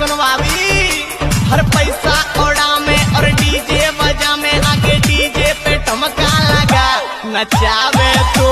सुनवावी हर पैसा ओड़ा में और डीजे बजा में आगे डीजे पे टमका लगा। नचावे तो।